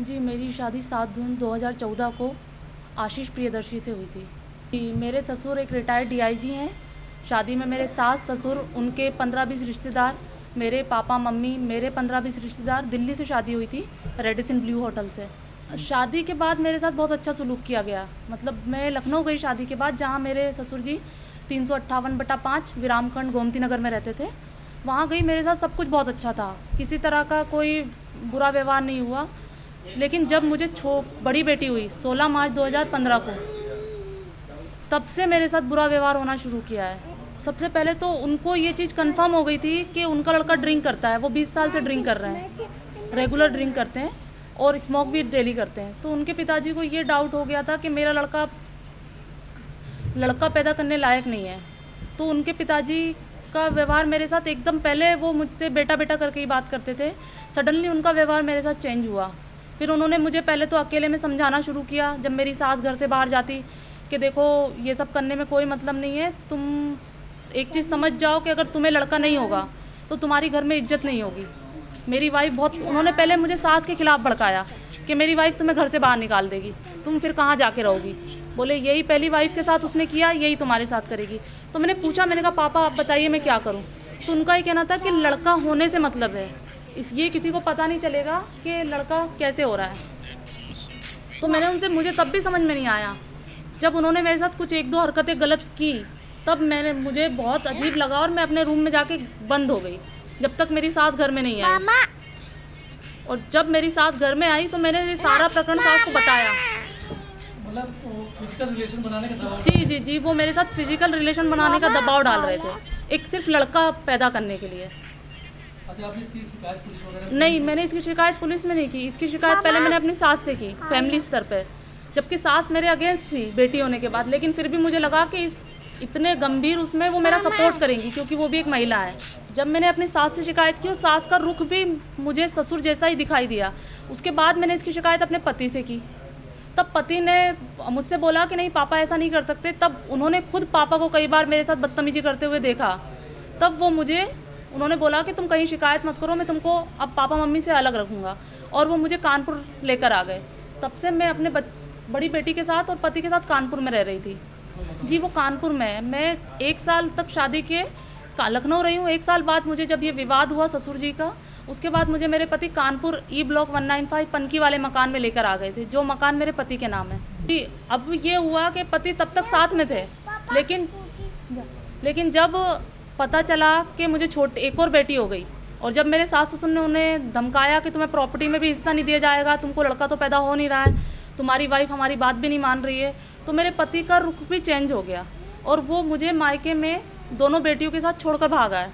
जी, मेरी शादी सात जून 2014 को आशीष प्रियदर्शी से हुई थी। जी, मेरे ससुर एक रिटायर्ड डीआईजी हैं। शादी में मेरे सास, ससुर, उनके पंद्रह बीस रिश्तेदार, मेरे पापा, मम्मी, मेरे पंद्रह बीस रिश्तेदार दिल्ली से शादी हुई थी रेडिसन ब्लू होटल से। शादी के बाद मेरे साथ बहुत अच्छा सलूक किया गया। मतलब मैं लखनऊ गई शादी के बाद, जहाँ मेरे ससुर जी तीन सौ अट्ठावन बटा पाँच विरामखंड गोमती नगर में रहते थे, वहाँ गई, मेरे साथ सब कुछ बहुत अच्छा था। किसी तरह का कोई बुरा व्यवहार नहीं हुआ। लेकिन जब मुझे छो, बड़ी बेटी हुई 16 मार्च 2015 को, तब से मेरे साथ बुरा व्यवहार होना शुरू किया है। सबसे पहले तो उनको ये चीज़ कंफर्म हो गई थी कि उनका लड़का ड्रिंक करता है, वो 20 साल से ड्रिंक कर रहे हैं। रेगुलर ड्रिंक करते हैं और स्मोक भी डेली करते हैं। तो उनके पिताजी को ये डाउट हो गया था कि मेरा लड़का लड़का पैदा करने लायक नहीं है। तो उनके पिताजी का व्यवहार मेरे साथ एकदम पहले वो मुझसे बेटा बेटा करके ही बात करते थे। सडनली उनका व्यवहार मेरे साथ चेंज हुआ। फिर उन्होंने मुझे पहले तो अकेले में समझाना शुरू किया, जब मेरी सास घर से बाहर जाती, कि देखो, ये सब करने में कोई मतलब नहीं है, तुम एक चीज़ समझ जाओ कि अगर तुम्हें लड़का नहीं होगा तो तुम्हारी घर में इज़्ज़त नहीं होगी। मेरी वाइफ बहुत, उन्होंने पहले मुझे सास के खिलाफ भड़काया, कि मेरी वाइफ तुम्हें घर से बाहर निकाल देगी, तुम फिर कहाँ जाके रहोगी? बोले, यही पहली वाइफ के साथ उसने किया, यही तुम्हारे साथ करेगी। तो मैंने पूछा, मैंने कहा, पापा, आप बताइए मैं क्या करूँ? तो उनका ये कहना था कि लड़का होने से मतलब है। इस ये किसी को पता नहीं चलेगा कि लड़का कैसे हो रहा है। तो मैंने उनसे मुझे तब भी समझ में नहीं आया। जब उन्होंने मेरे साथ कुछ एक दो हरकतें गलत की तब मैंने मुझे बहुत अजीब लगा और मैं अपने रूम में जाके बंद हो गई जब तक मेरी सास घर में नहीं आई। और जब मेरी सास घर में आई तो मैंने ये सारा प्रकरण सास को बताया। मतलब फ़िज़िकल रिलेशन बनाने का दबाव जी जी जी वो मेरे साथ फ़िज़िकल रिलेशन बनाने का दबाव डाल रहे थे। एक सिर्फ़ लड़का पैदा करने के लिए। नहीं मैंने इसकी शिकायत पुलिस में नहीं की। इसकी शिकायत पहले मैंने अपनी सास से की फैमिली स्तर पर जबकि सास मेरे अगेंस्ट थी बेटी होने के बाद लेकिन फिर भी मुझे लगा कि इस इतने गंभीर उसमें वो मेरा सपोर्ट करेंगी क्योंकि वो भी एक महिला है। जब मैंने अपनी सास से शिकायत की और सास का रुख भी मुझे ससुर जैसा ही दिखाई दिया। उसके बाद मैंने इसकी शिकायत अपने पति से की। तब पति ने मुझसे बोला कि नहीं पापा ऐसा नहीं कर सकते। तब उन्होंने खुद पापा को कई बार मेरे साथ बदतमीजी करते हुए देखा। तब वो मुझे उन्होंने बोला कि तुम कहीं शिकायत मत करो, मैं तुमको अब पापा मम्मी से अलग रखूँगा। और वो मुझे कानपुर लेकर आ गए। तब से मैं अपने बड़ी बेटी के साथ और पति के साथ कानपुर में रह रही थी। जी, वो कानपुर में है। मैं एक साल तक शादी के लखनऊ रही हूँ। एक साल बाद मुझे जब ये विवाद हुआ ससुर जी का, उसके बाद मुझे मेरे पति कानपुर ई ब्लॉक 195 पनकी वाले मकान में लेकर आ गए थे, जो मकान मेरे पति के नाम है। जी, अब ये हुआ कि पति तब तक साथ में थे, लेकिन लेकिन जब पता चला कि मुझे छोटी, एक और बेटी हो गई। और जब मेरे सास ससुर ने उन्हें धमकाया कि तुम्हें प्रॉपर्टी में भी हिस्सा नहीं दिया जाएगा, तुमको लड़का तो पैदा हो नहीं रहा है, तुम्हारी वाइफ हमारी बात भी नहीं मान रही है तो मेरे पति का रुख भी चेंज हो गया। और वो मुझे मायके में दोनों बेटियों के साथ छोड़कर भागा है।